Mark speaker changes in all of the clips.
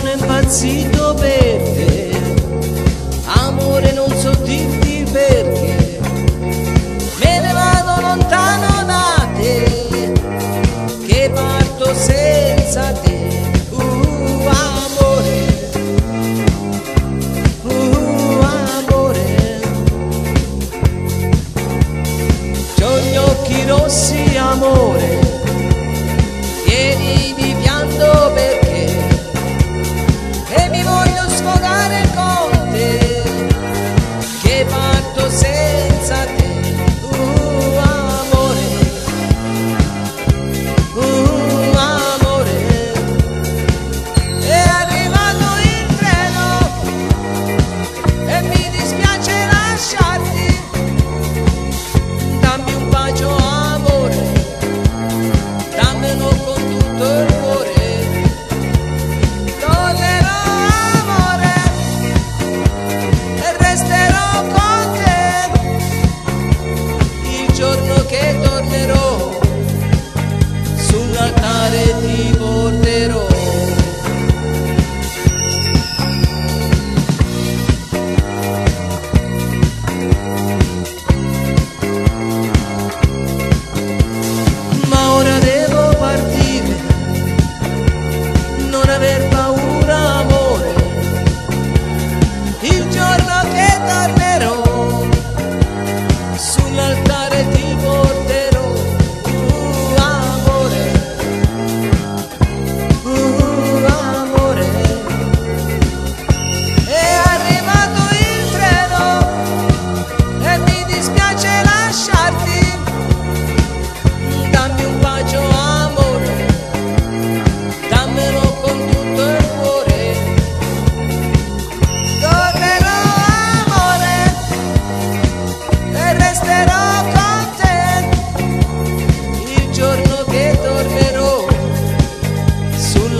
Speaker 1: sono impazzito per te amore non so dirti perché. Me ne vado lontano da te che parto senza te. Uh, uh, rossi amore.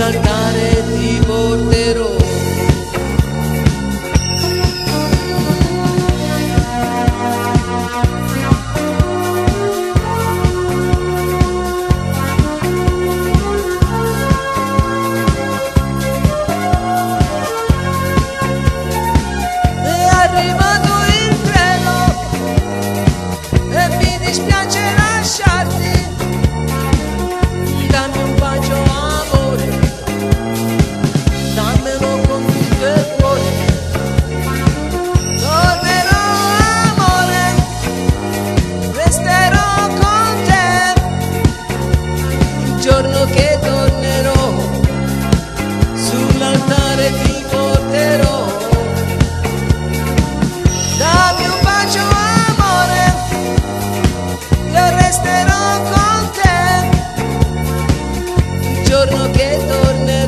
Speaker 1: la. sull'altare ti porterò. Dammi un bacio amore, io resterò con te, il giorno che tornerò.